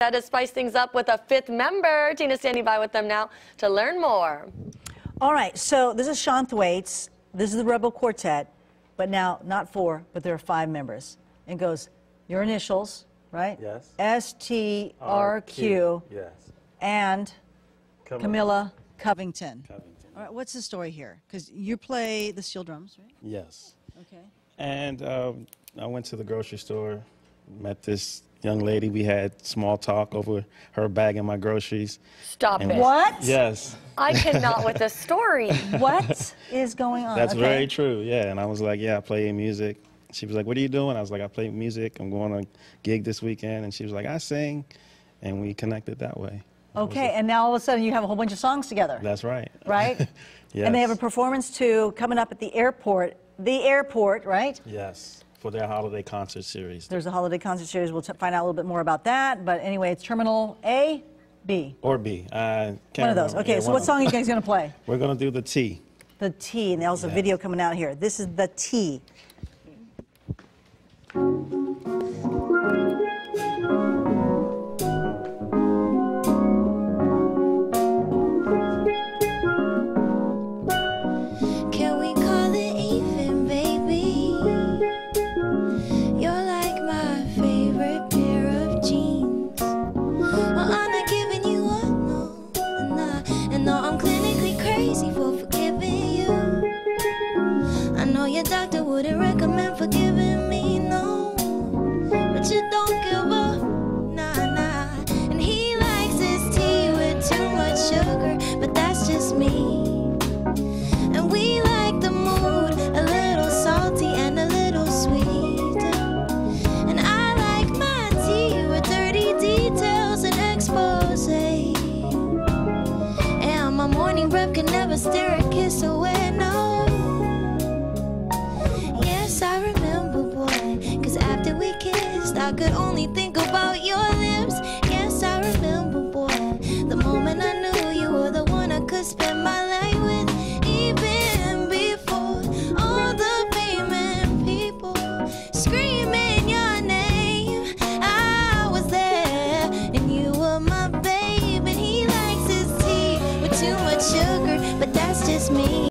To spice things up with a fifth member. Tina standing by with them now to learn more. All right, so this is Sean Thwaites. This is the Rebel Quartet, but now not four, but there are five members. And goes your initials, right? Yes. S T R Q Yes. and Camilla. Camilla Covington. Covington. All right, what's the story here? Because you play the steel drums, right? Yes. Okay. And um, I went to the grocery store, met this young lady. We had small talk over her bagging my groceries. Stop And- it. What? Yes, I cannot with the story. What is going on? that's Okay. very true. Yeah, and I was like, yeah, I play music. She was like, what are you doing? I was like, I play music. I'm going on a gig this weekend. And she was like, I sing. And we connected that way. Okay, and now all of a sudden you have a whole bunch of songs together, That's right. right? yes. And they have a performance too coming up at the airport. The airport, right? Yes, for their holiday concert series. There's a holiday concert series. We'll find out a little bit more about that. But anyway, it's Terminal A, B. Or B. Can't One of those. remember. Okay, Yeah, so what song are you guys going to play? We're going to do the T. The T. And there's a video coming out here. This is the T. know your doctor wouldn't recommend forgiving me, no. But you don't give up, nah, nah. And he likes his tea with too much sugar, but that's just me. And we like the mood a little salty and a little sweet. And I like my tea with dirty details and expose. And my morning breath can never stare a kiss away, I could only think about your lips. Yes, I remember, boy, the moment I knew you were the one I could spend my life with. Even before all the pavement people screaming your name, I was there, and you were my babe. And he likes his tea with too much sugar, but that's just me.